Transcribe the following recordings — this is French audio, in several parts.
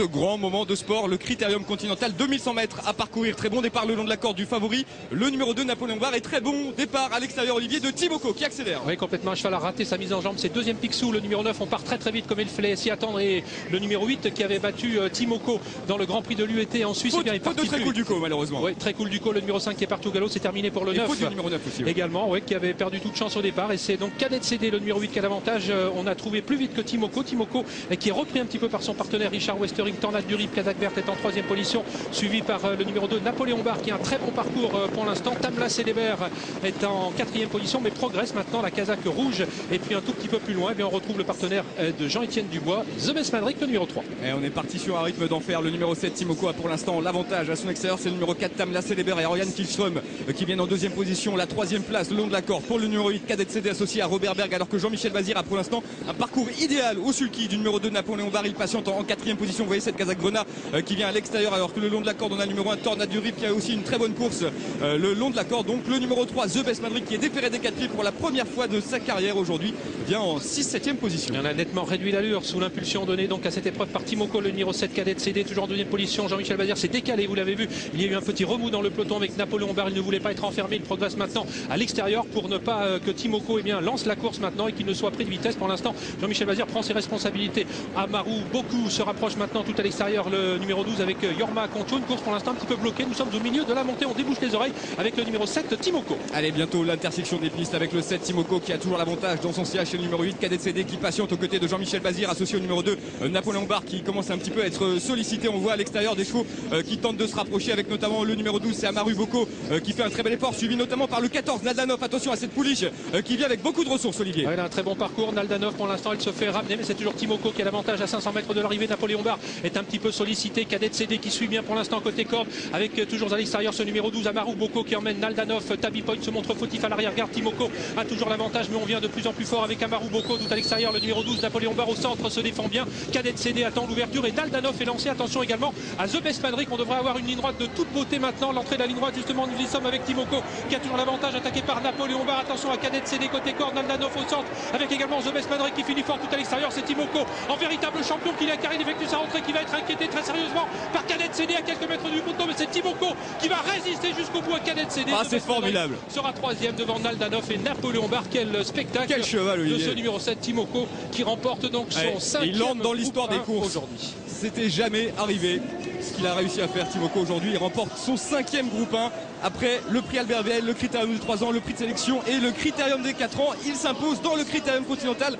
ce grand moment de sport, le Critérium Continental, 2100 mètres à parcourir. Très bon départ le long de la corde du favori, le numéro 2 Napoléon Bar et très bon départ à l'extérieur Olivier de Timoko qui accélère. Oui, complètement. Cheval a raté sa mise en jambe. C'est deuxième Picsou. Le numéro 9, on part très très vite comme il fallait s'y attendre. Et le numéro 8 qui avait battu euh, Timoko dans le Grand Prix de l'UET en Suisse. Faute, eh bien, il de très plus cool du coup malheureusement. Oui, très cool du coup. Le numéro 5 qui est parti au galop. C'est terminé pour le Et 9. faute du numéro 9 aussi. oui. Également, oui, qui avait perdu toute chance au départ. Et c'est donc Cadet CD, le numéro 8, qui a l'avantage. Euh, On a trouvé plus vite que Timoko. Timoko euh, qui est repris un petit peu par son partenaire Richard Westering. Tornade du Rip, Cadacbert est en troisième position, suivi par euh, le numéro 2, Napoléon Bar, qui a un très bon parcours euh, pour l'instant. Tamla Célébert est en quatrième position, mais progresse maintenant la casaque rouge. Et puis un tout petit peu plus loin, eh bien, on retrouve le partenaire euh, de Jean-Étienne Dubois, The Best Madrid, le numéro 3. Et on est parti sur un rythme d'enfer. Le numéro 7, Timoko, a pour l'instant l'avantage. À son extérieur, c'est le numéro 4, Tamla Célébert et Oriane Kilström qui viennent en deuxième position. La troisième place le long de la corde pour le numéro 8, Cadet CD associé à Robert Berg. Alors que Jean-Michel Bazir a pour l'instant un parcours idéal au sulky du numéro 2, Napoléon Bar. Il patiente en, en quatrième position. Vous voyez cette Grenat euh, qui vient à l'extérieur. Alors que le long de la corde, on a le numéro 1, Tornade du Rip qui a aussi une très bonne course euh, le long de la corde. Donc le numéro 3, The Best Madrid qui est déféré des 4 pieds pour la première fois de sa carrière aujourd'hui vient en 6-7e position. Il en a nettement réduit l'allure sous l'impulsion donnée donc à cette épreuve par Timoko, le numéro 7 cadet de CD, toujours en deuxième position. Jean-Michel Bazir s'est décalé, vous l'avez vu. Il y a eu un petit remous dans le peloton avec Napoléon Bar. Il ne voulait pas être enfermé. Il progresse maintenant à l'extérieur pour ne pas euh, que Timoko eh lance la course maintenant et qu'il ne soit pris de vitesse. Pour l'instant, Jean-Michel Bazir prend ses responsabilités. Amaru, beaucoup se rapproche maintenant tout à l'extérieur. Le numéro 12 avec euh, Yorma Concho. Une course pour l'instant un petit peu bloquée. Nous sommes au milieu de la montée. On débouche les oreilles avec le numéro 7 Timoko. Allez, bientôt l'intersection des pistes avec le 7 Timoko qui a toujours l'avantage dans son siège et le numéro 8 Cadet CD qui patiente aux côtés de Jean-Michel Bazir associé au numéro 2 euh, Napoléon Bar qui commence un petit peu à être euh, sollicité. On voit à l'extérieur des chevaux qui tentent de se rapprocher avec notamment le numéro 12 c'est Amaru Boko qui fait un très bel effort suivi notamment par le 14 Nadanov. Attention à cette pouliche qui vient avec beaucoup de ressources Olivier. Ouais, il a un très bon parcours. Naldanov, pour l'instant, il se fait ramener, mais c'est toujours Timoko qui a l'avantage à 500 mètres de l'arrivée. Napoléon Bar est un petit peu sollicité. Cadet CD qui suit bien pour l'instant côté corde, avec euh, toujours à l'extérieur ce numéro 12, Amaru Boko qui emmène Naldanov. Tabi Point se montre fautif à l'arrière-garde. Timoko a toujours l'avantage, mais on vient de plus en plus fort avec Amaru Boko tout à l'extérieur. Le numéro 12, Napoléon Bar au centre, se défend bien. Cadet CD attend l'ouverture et Naldanov est lancé. Attention également à The Best Madrid. On devrait avoir une ligne droite de toute beauté maintenant. L'entrée de la ligne droite, justement, nous y sommes avec Timoko qui a toujours l'avantage, attaqué par Napoléon Bar. Attention à Cadet CD côté corde, Naldanov au centre, avec également The Best qui finit fort tout à l'extérieur. C'est Timoko en véritable champion qui a carré effectue sa rentrée, qui va être inquiété très sérieusement par Cadet CD à quelques mètres du poteau. Mais c'est Timoko qui va résister jusqu'au bout à Cadet CD. Ah, c'est formidable. Sera troisième devant Naldanov et Napoléon Bar. Quel spectacle Quel cheval, de Olivier. ce numéro 7 Timoko qui remporte donc son cinquième il entre dans l'histoire des courses. aujourd'hui. C'était jamais arrivé ce qu'il a réussi à faire Timoko aujourd'hui. Il remporte son cinquième groupe 1 après le prix Albert Vielle, le critérium de 3 ans, le prix de sélection et le critérium des 4 ans. Il s'impose dans le critérium continental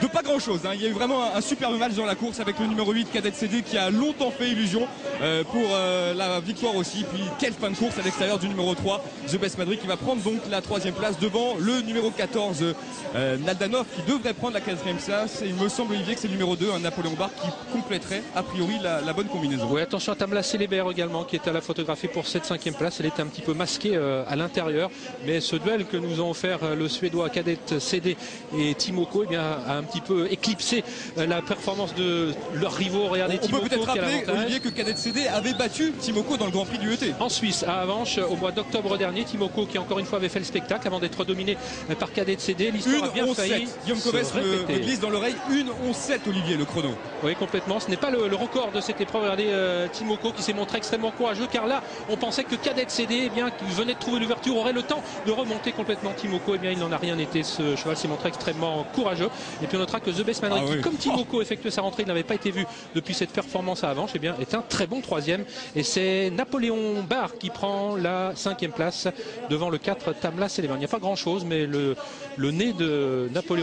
de pas grand chose. Il y a eu vraiment un, superbe match dans la course avec le numéro 8 Cadet CD qui a longtemps fait illusion euh, pour euh, la victoire aussi. Puis quelle fin de course à l'extérieur du numéro 3 The Best Madrid qui va prendre donc la troisième place devant le numéro 14 euh, Naldanov qui devrait prendre la quatrième place. Et il me semble Olivier que c'est le numéro 2 un Napoléon Bar qui compléterait a priori la, bonne combinaison. Oui, attention à Tamla Célébert également, qui est à la photographie pour cette cinquième place. Elle est un petit peu masquée à l'intérieur. Mais ce duel que nous ont offert le Suédois Cadette CD et Timoko eh bien, un petit peu éclipsé euh, la performance de leurs rivaux. Regardez On peut Timoko peut-être rappeler. Olivier que Cadet CD avait battu Timoko dans le Grand Prix du ET. En Suisse, à Avanches, au mois d'octobre dernier, Timoko qui encore une fois avait fait le spectacle avant d'être dominé euh, par Cadet CD. L'histoire a bien 11-7. failli Guillaume se Corès me, me glisse dans l'oreille. Une 11-7 Olivier le chrono. Oui, complètement. Ce n'est pas le, le record de cette épreuve. Regardez euh, Timoko qui s'est montré extrêmement courageux car là, on pensait que Cadet CD, eh bien, qui venait de trouver l'ouverture, aurait le temps de remonter complètement Timoko. Eh bien, il n'en a rien été. Ce cheval s'est montré extrêmement courageux. Et puis on notera que The Best Madrid, Ah qui, comme Timoko, effectuait sa rentrée, il n'avait pas été vu depuis cette performance à Avanches, eh bien, est un très bon troisième. Et c'est Napoléon Barr qui prend la cinquième place devant le 4 Tamla Céléban. Il n'y a pas grand chose, mais le, le nez de Napoléon